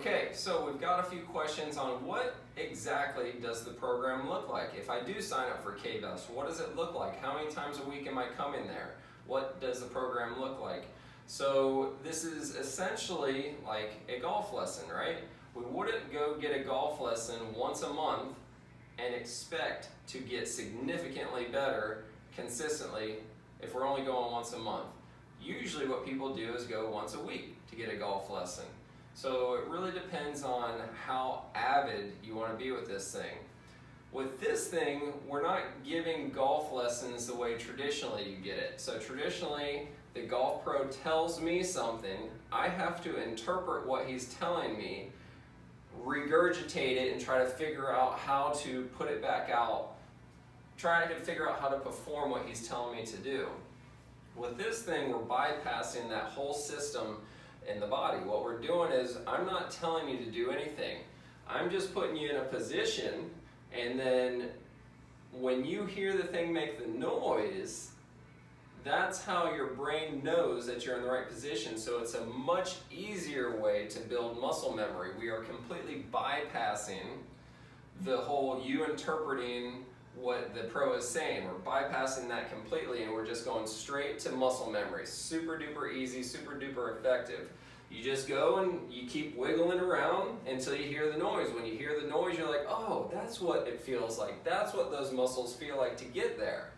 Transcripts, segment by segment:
Okay, so we've got a few questions on what exactly does the program look like? If I do sign up for K-Vest, what does it look like? How many times a week am I coming there? What does the program look like? So this is essentially like a golf lesson, right? We wouldn't go get a golf lesson once a month and expect to get significantly better consistently if we're only going once a month. Usually what people do is go once a week to get a golf lesson. So it really depends on how avid you want to be with this thing. With this thing, we're not giving golf lessons the way traditionally you get it. So traditionally, the golf pro tells me something, I have to interpret what he's telling me, regurgitate it and try to figure out how to put it back out, trying to figure out how to perform what he's telling me to do. With this thing, we're bypassing that whole system in the body. What we're doing is, I'm not telling you to do anything. I'm just putting you in a position, and then when you hear the thing make the noise, that's how your brain knows that you're in the right position. So it's a much easier way to build muscle memory. We are completely bypassing the whole you interpreting what the pro is saying. We're bypassing that completely and we're just going straight to muscle memory. Super duper easy, super duper effective. You just go and you keep wiggling around until you hear the noise. When you hear the noise, you're like, oh, that's what it feels like. That's what those muscles feel like to get there.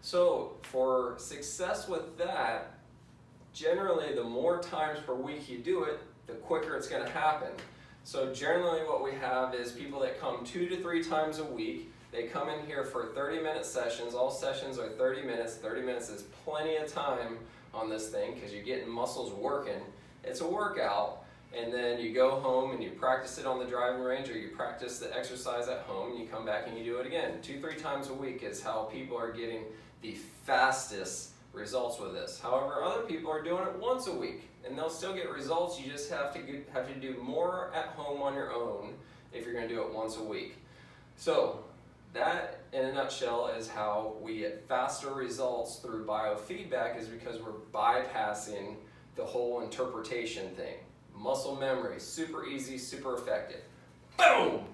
So for success with that, generally the more times per week you do it, the quicker it's gonna happen. So generally what we have is people that come two to three times a week, they come in here for 30 minute sessions. All sessions are 30 minutes. 30 minutes is plenty of time on this thing because you're getting muscles working. It's a workout and then you go home and you practice it on the driving range or you practice the exercise at home and you come back and you do it again. Two, three times a week is how people are getting the fastest results with this. However, other people are doing it once a week and they'll still get results. You just have to get, have to do more at home on your own if you're going to do it once a week. So that, in a nutshell, is how we get faster results through biofeedback is because we're bypassing the whole interpretation thing. Muscle memory, super easy, super effective. Boom!